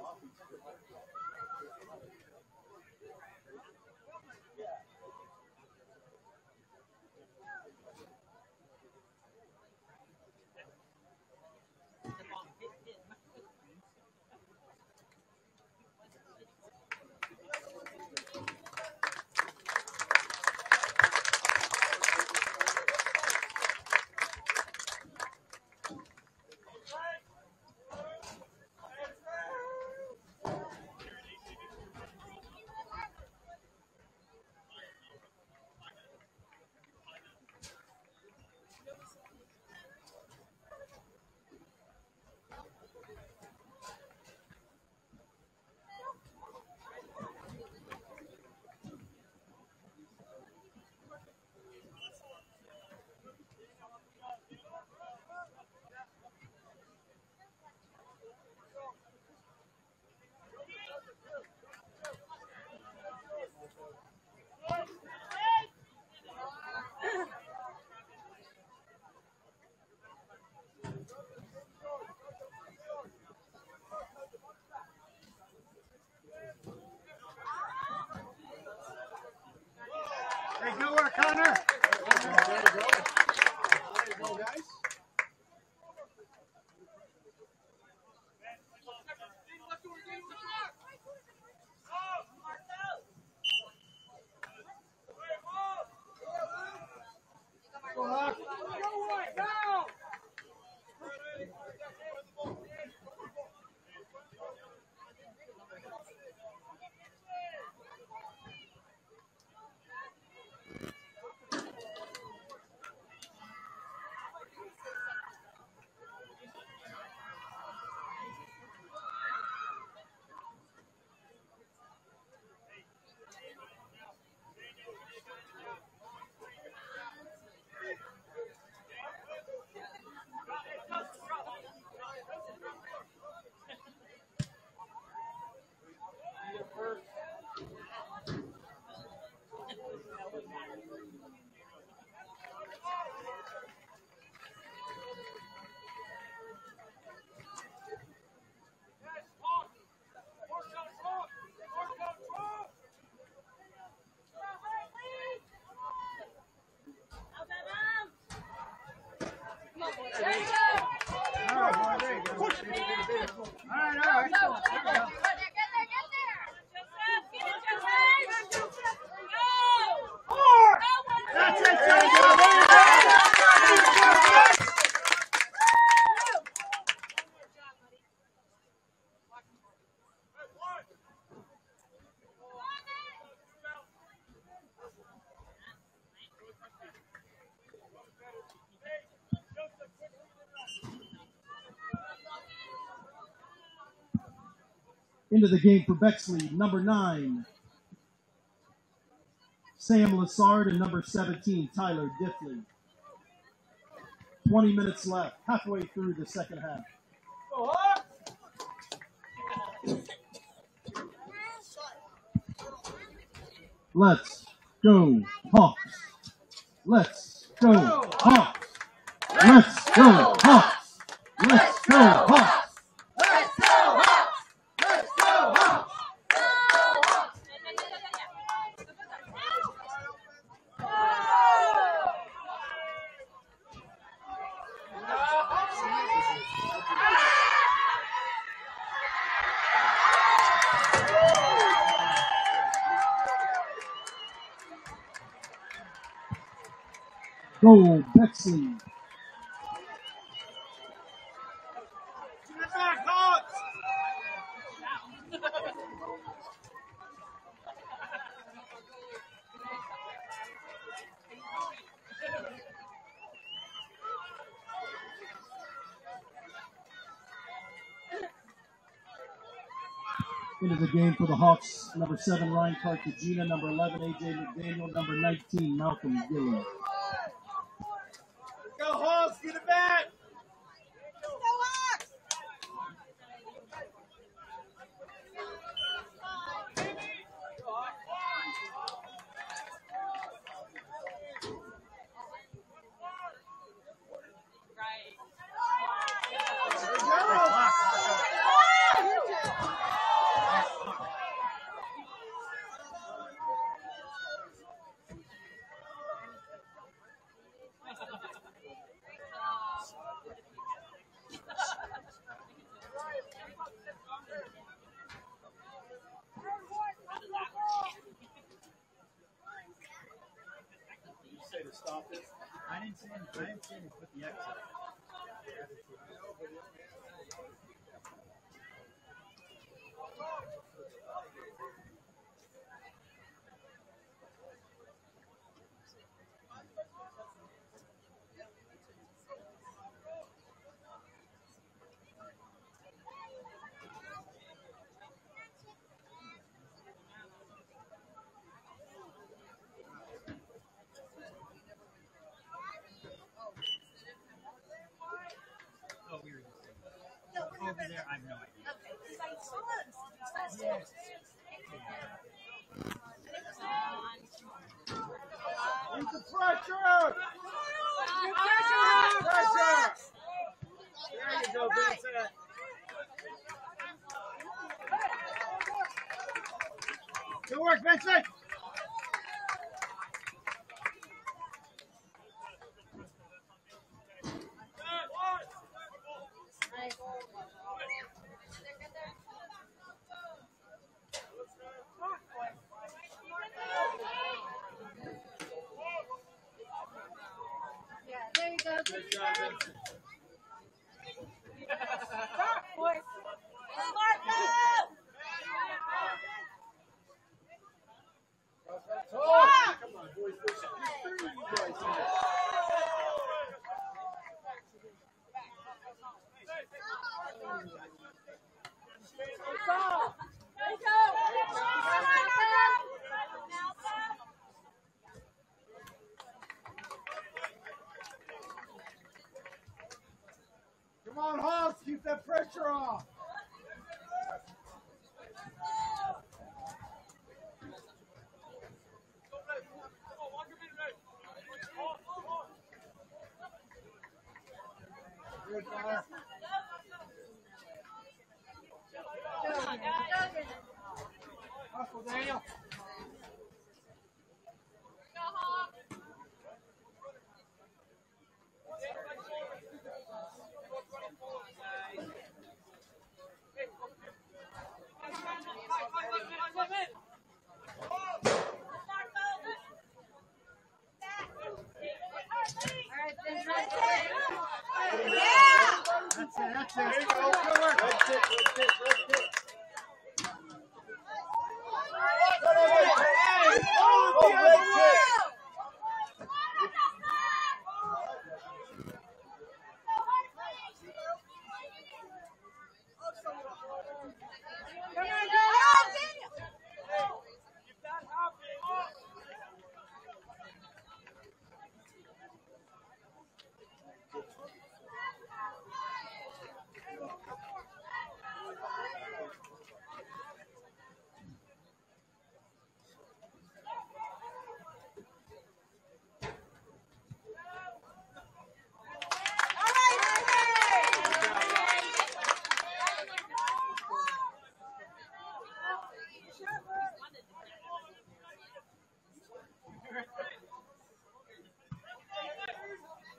coffee. Into the game for Bexley, number nine, Sam Lassard, and number 17, Tyler Diffley. 20 minutes left, halfway through the second half. Let's go, Hawks. Let's go, Hawks. Let's go, Hawks. Let's go, Hawks. Go, Bexley. Into the game for the Hawks, number seven, Ryan Cartagena, number 11, AJ McDaniel, number 19, Malcolm Gillen. Go, Hawks, get it back. Good job. It. I didn't see him. I didn't see him put the X up. There. I have no idea. Use the pressure! Pressure! There you go, Vincent. Good work, Vincent! Go. Good job, Vincent. Oh, come on, boys. There's there's three of you guys here. Come on, Hawks, keep that pressure off. Good. Hustle, Daniel. That's it. That's There it. you go. Good work. Red tip, red tip, red tip. Hey, oh, red tip. There you go, Vincent.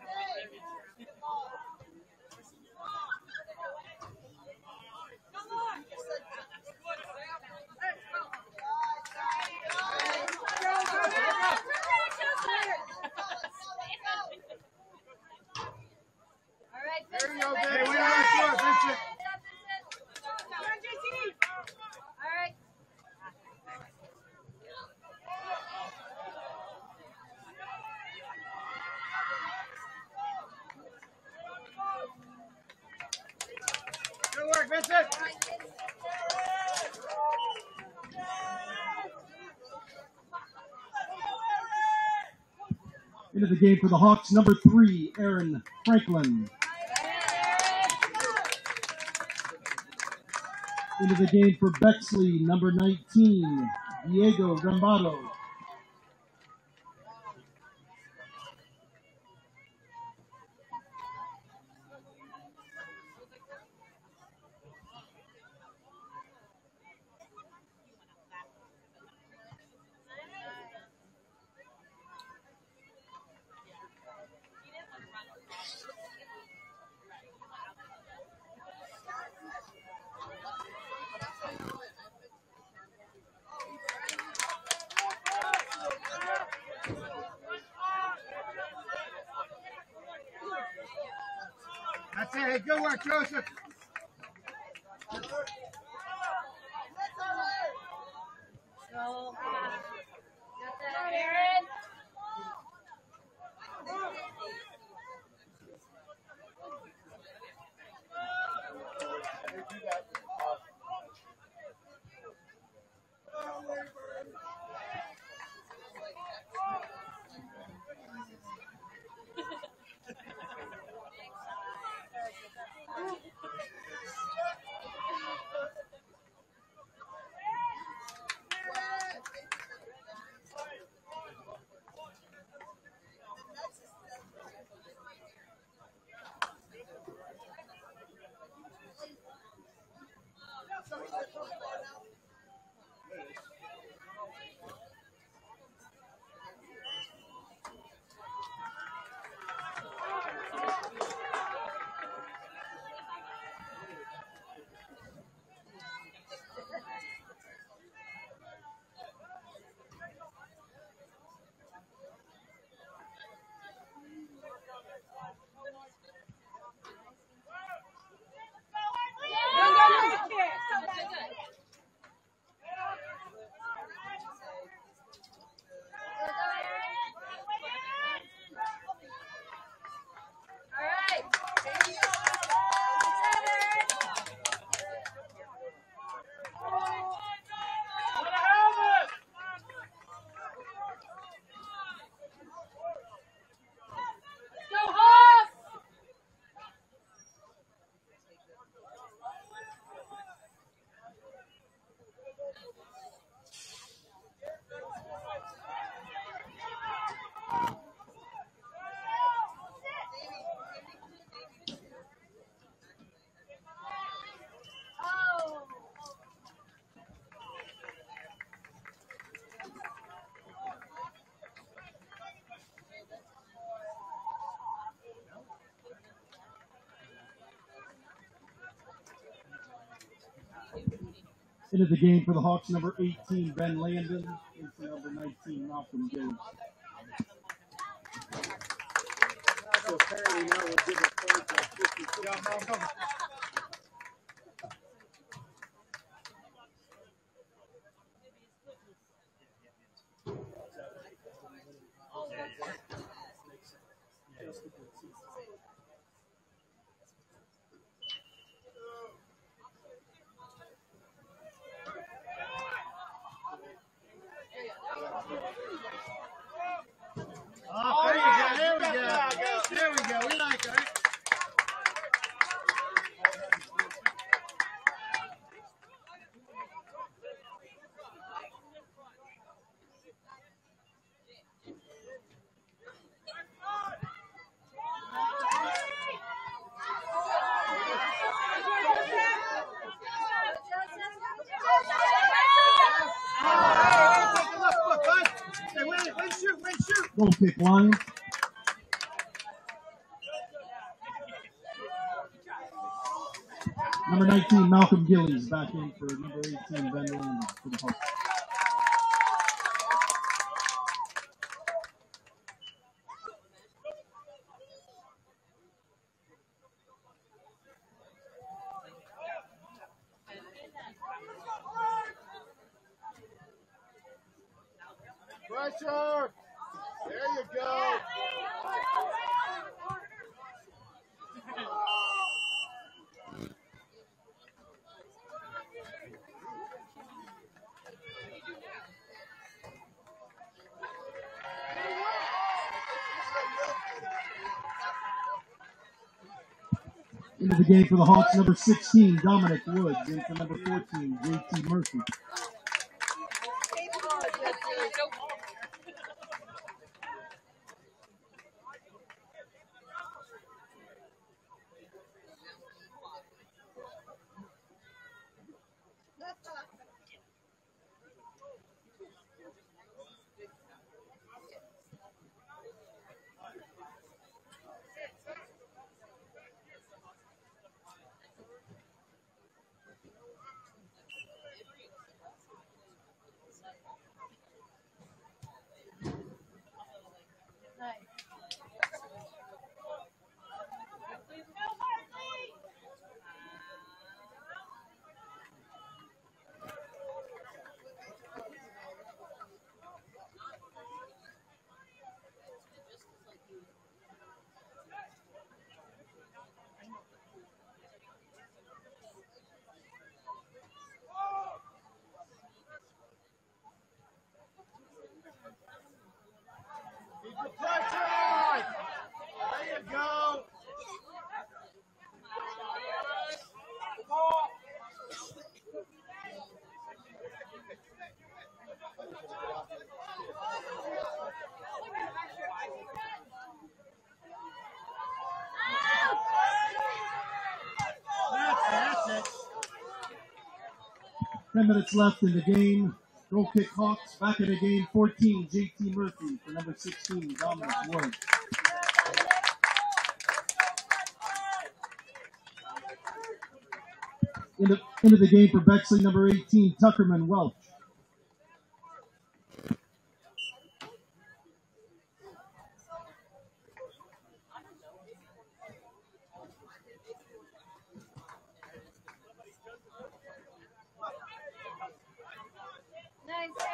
Dave. Way to run for it, Vincent. All right. Good work, Vincent. Into the game for the Hawks, number three, Aaron Franklin. Into the game for Bexley, number 19, Diego Rambato. Hey, Into the game for the Hawks, number 18, Ben Landon. Into number 19, Malcolm Gage. So apparently now we'll give a point to 50. Yeah, Malcolm. Oh, there you go. There we go. There we go. We like it. Oh, hey, take a look, look, bud. Hey, win, win, shoot, shoot. Goal kick Number 19, Malcolm Gillies back in for number 18, Ben Landon for the Hawks. Game for the Hawks, number 16, Dominic Woods. In for number 14, JT Murphy. Good job. 10 minutes left in the game. Goal kick Hawks. Back in the game, 14, JT Murphy for number 16, Dominic Wood. Into, into the game for Bexley, number 18, Tuckerman Welch. Nice. Good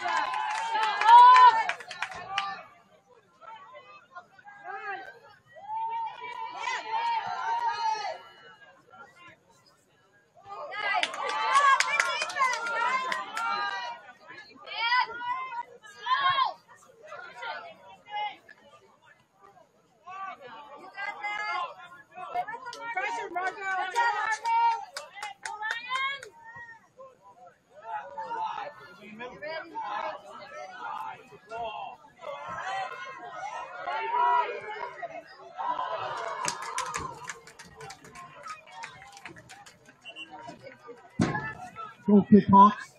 job. Go Hawks! Nice. And slow. Pressure, Marco. Good job, Marco. Go Lions. You ready? Goal kick Hawks.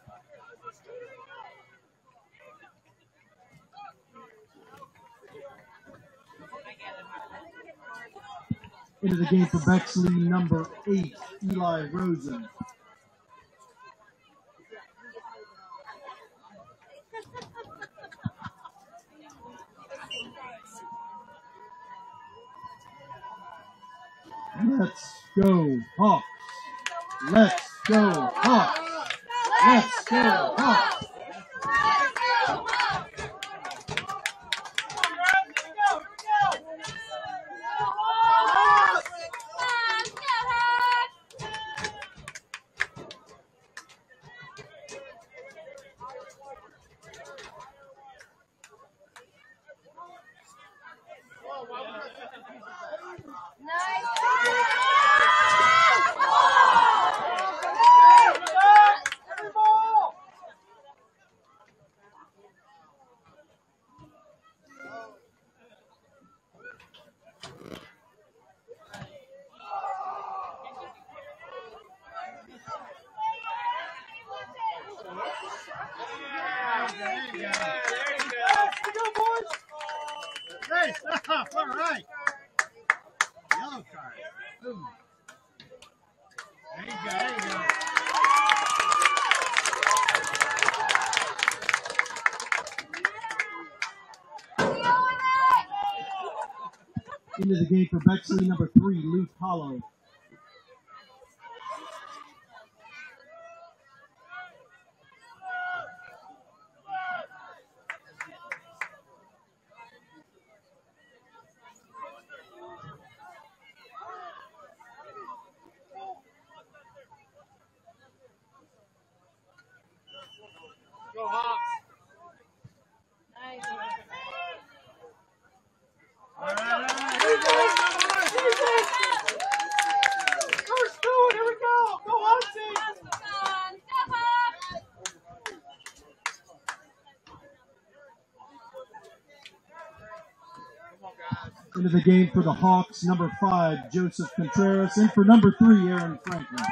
Into the game for Bexley, number 8, Eli Rosen. Let's go Hawks. Let's go Hawks. Let's go Hawks. Let's go Hawks. Go Hawks. Let's go Hawks. Every ball. There you go. There you go. Let's go, boys. Hey, stop. All right. Yellow card. Boom. There you go. There you go. Into game for number 3, Luke Hollow. Go Hawks. Nice. All right, all right. Here we go. First two, here we go. Go Hawksy. Go Hawks. Come on, guys. Into the game for the Hawks, number 5, Joseph Contreras. And for number 3, Aaron Franklin.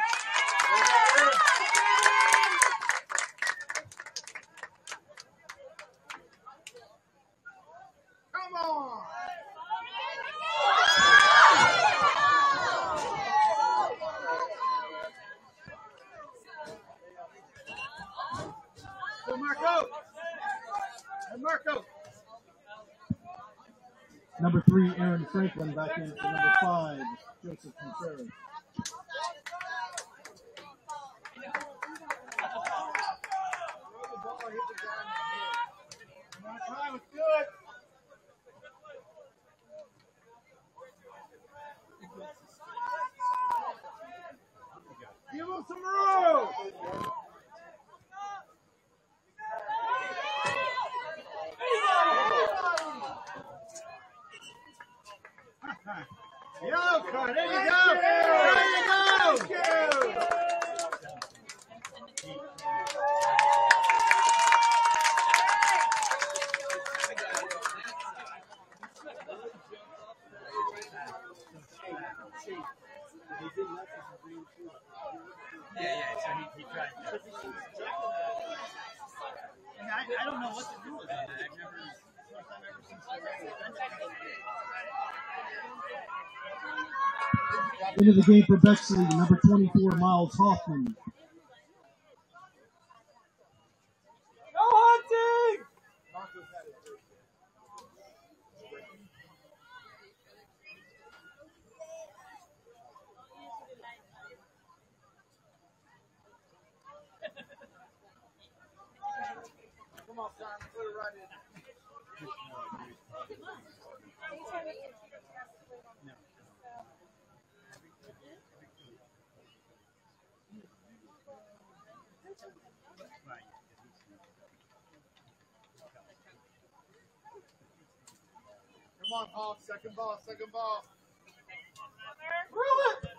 Andre Bebexley, number 24, Miles Hoffman. Come on, son. Put it right in. Come on, Paul. Second ball, second ball. Rule it!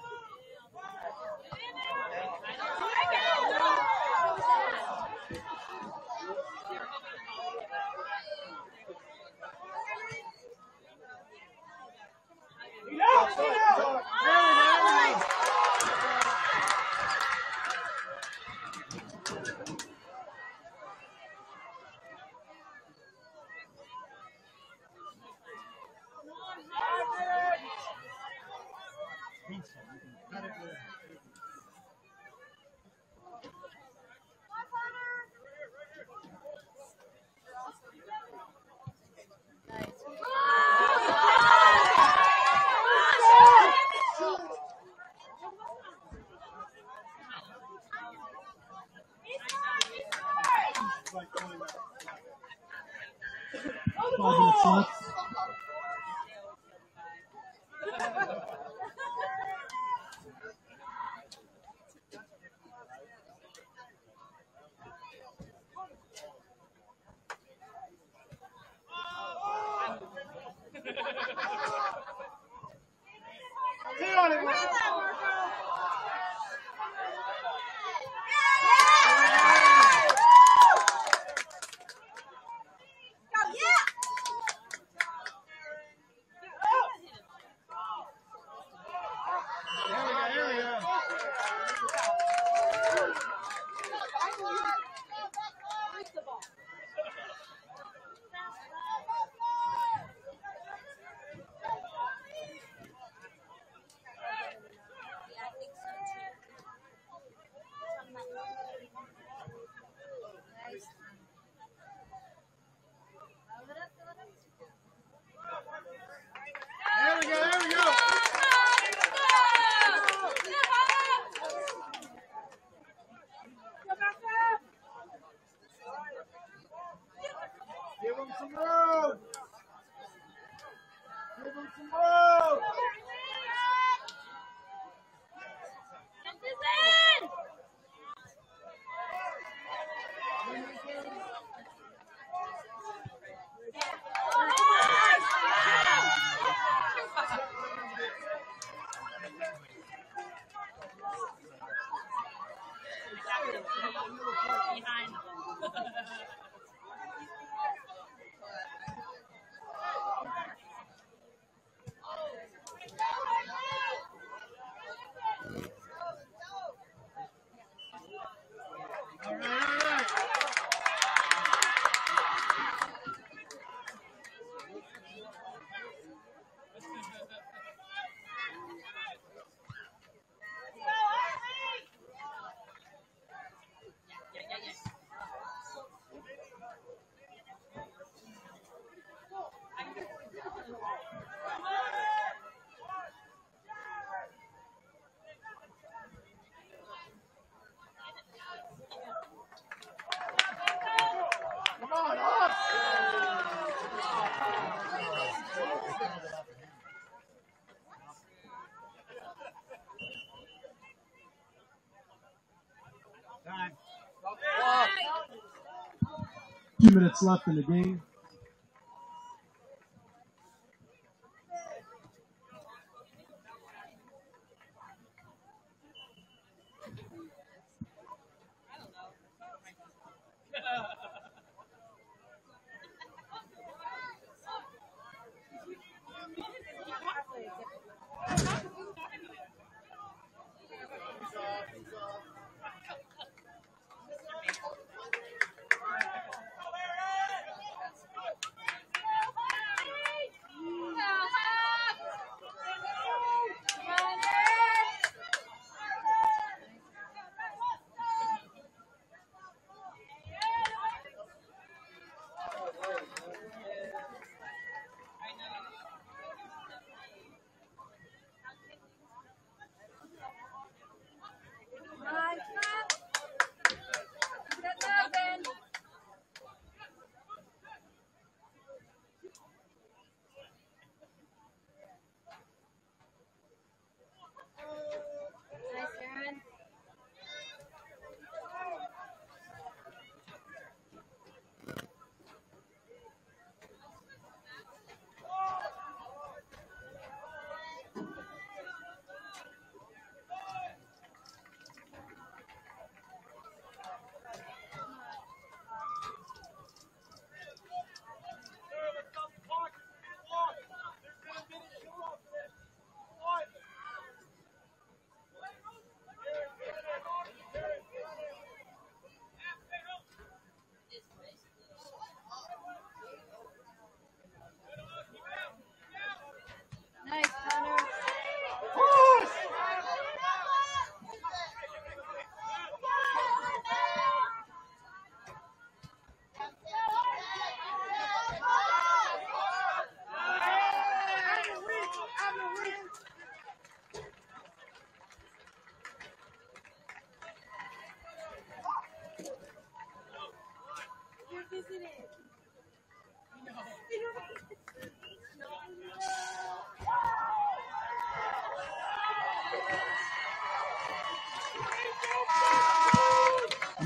Oh. behind them. Few minutes left in the game.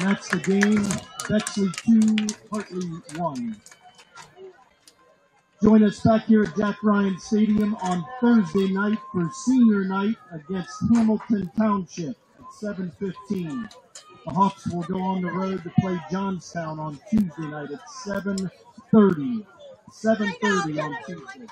That's the game. Bexley 2, Hartley 1. Join us back here at Jack Ryan Stadium on Thursday night for senior night against Hamilton Township at 7.15. The Hawks will go on the road to play Johnstown on Tuesday night at 7.30. 7.30 on Tuesday.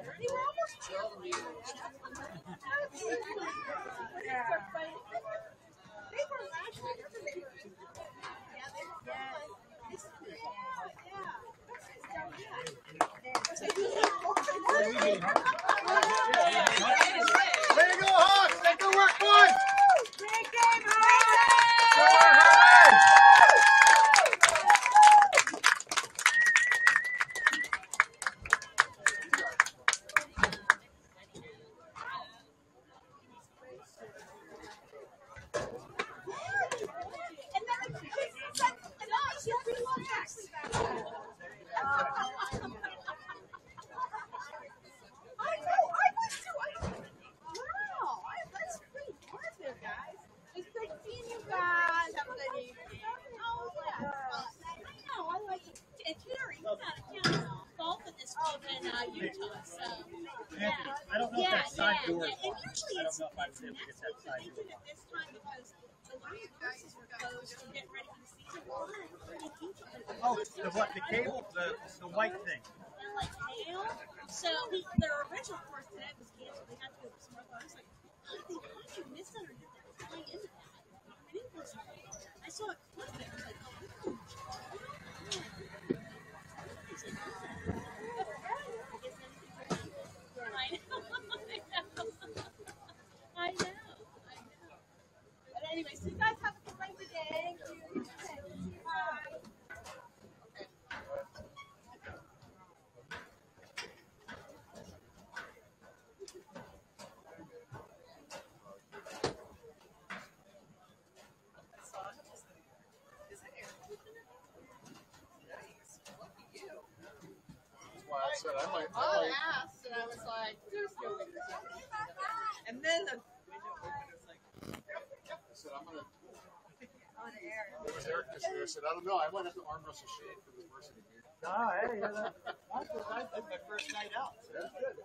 Way to go, Hawks! Make the work, boys! Go hard! I know, I was too. I wow, I, that's pretty positive, guys. It's great seeing you guys. Have a good evening. Oh yeah. I know. I like it. And Terry, he's out of town golf at this club in uh, Utah. So, yeah. I don't know if Yeah, that side yeah, door yeah. is And locked. usually I don't it's, know if I was it's able to get that natural side to door mention at locked. this time because the lion courses were closed to get ready for the season. Well, I really think it Oh, was- the what? The cable? The the white thing. They're like hail. So he, their original course today was canceled. They had to go to some other. I was like, oh, they got you misunderstood that was going into that. I mean, it was. I saw a clip there. I was like, oh, I know. I know. I know. But anyway, so you guys have a good night today. Bye. That's why I said I might. I I might asked, and I was like, "There's no way this happening." And then the window opened. It's like I said I'm gonna. on air. There was air conditioner. I said I don't know. I might have to arm wrestle Shane for the varsity game. No, hey, yeah, that, that's what I did my first night out. So that's good.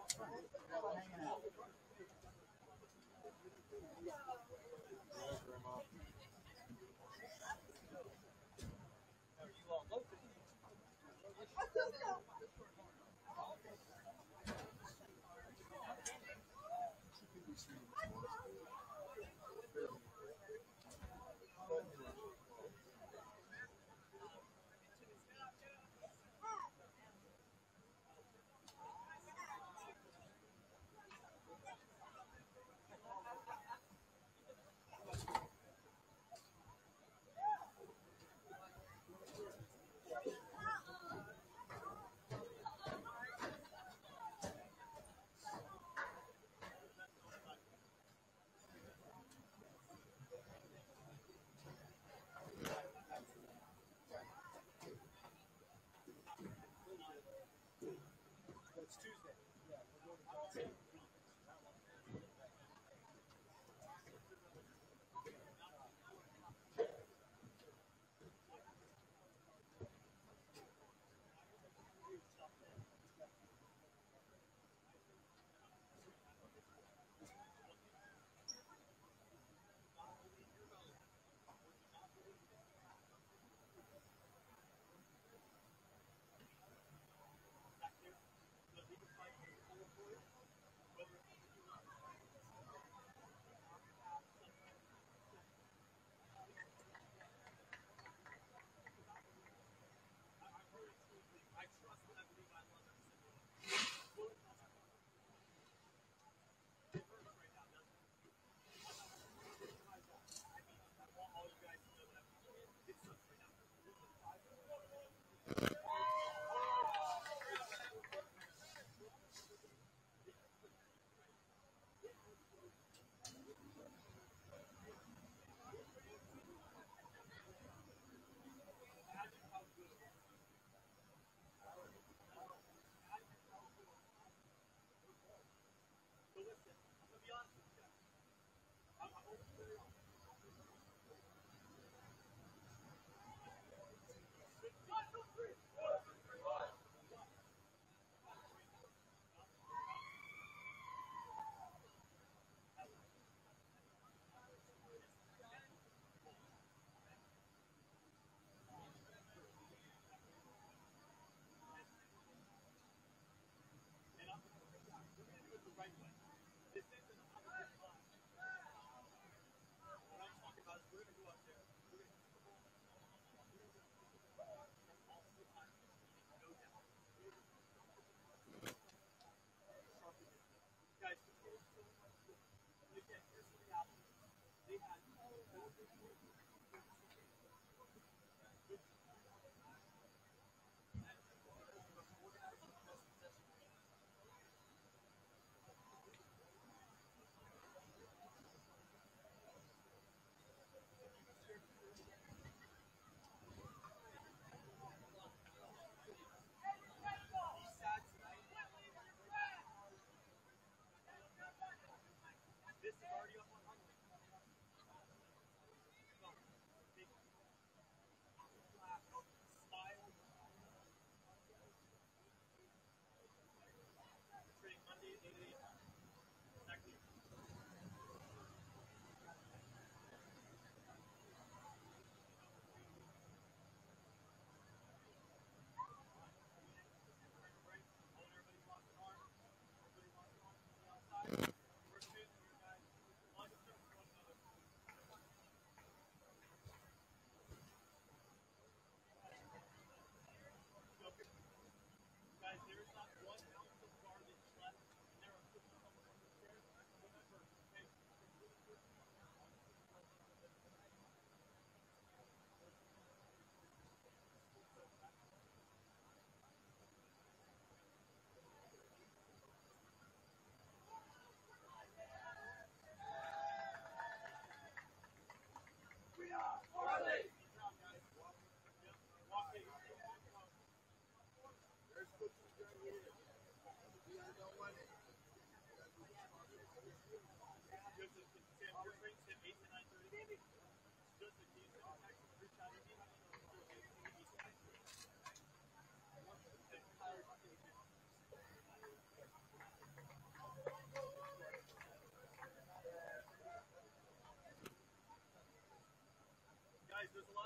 There's a lot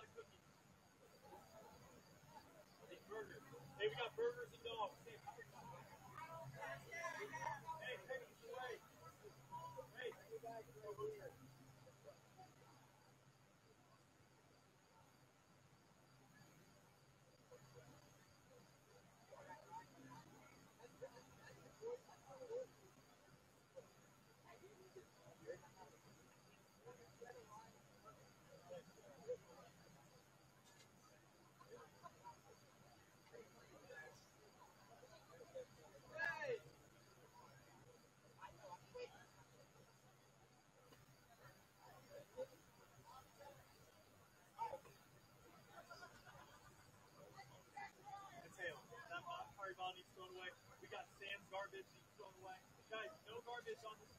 garbage on this